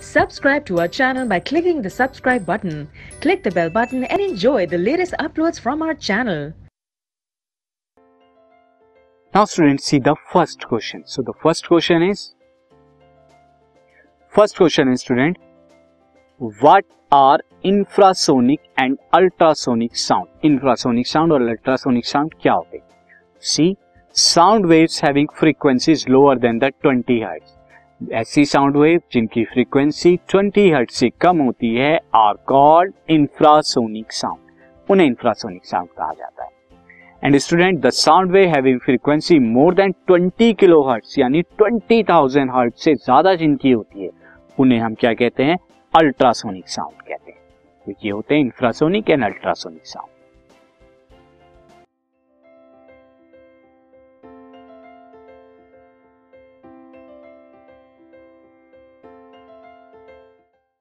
Subscribe to our channel by clicking the subscribe button. Click the bell button and enjoy the latest uploads from our channel. Now students see the first question. So the first question is first question is student what are infrasonic and ultrasonic sound? Infrasonic sound और ultrasonic sound क्या होते हैं? See sound waves having frequencies lower than the 20 hertz. ऐसी sound wave जिनकी frequency 20 hertz से कम होती है आर कॉल्ड इंफ्रासोनिक साउंड उन्हें इंफ्रासोनिक साउंड कहा जाता है। And student the sound wave having frequency more than 20 kilohertz यानी 20,000 हर्ट से ज़्यादा जिनकी होती है उन्हें हम क्या कहते हैं? अल्ट्रासोनिक साउंड कहते हैं। तो ये होते हैं इंफ्रासोनिक एंड अल्ट्रासोनिक साउंड